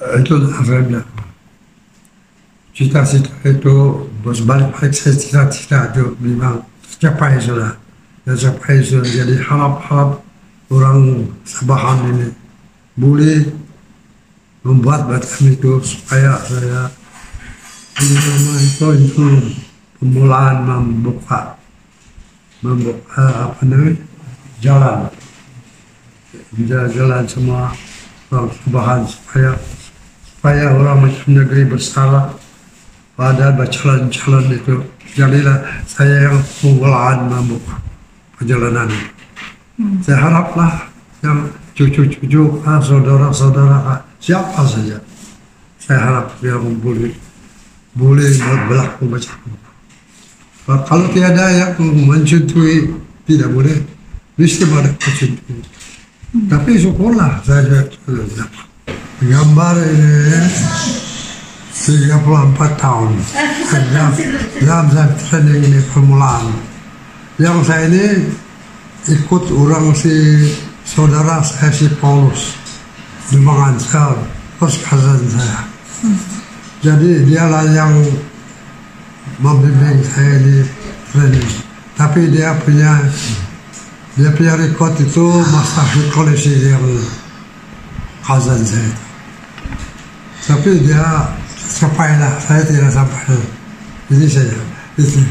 itu bilang cita-cita itu bos balik saya cita-cita itu memang capai sudah ya capai sudah jadi harap-harap orang Sabahan ini boleh membuat batam itu supaya saya ini nama itu itu pemulaan membuka membuka apa namanya jalan jalan semua orang Sabahan supaya supaya orang macam negeri bersalah pada calon-calon itu jadilah saya yang pemulaan membuka perjalanan itu. Saya haraplah yang cucu-cucu, ah, saudara-saudara, ah, siapa saja. Saya harap dia boleh boleh berlaku macam itu. Kalau tiada yang mencintui, tidak boleh. Mesti ada mencintui. Tapi syukurlah saya dapat. Gambar ini 34 tahun. Dalam, dalam saya training ini permulaan. Yang saya ini ikut orang si saudara saya si Paulus di Mangansal terus cousin saya jadi dialah yang membimbing saya di training tapi dia punya dia punya record itu master kolesi yang cousin saya tapi dia sampai lah. Saya tidak sampai ini saja itu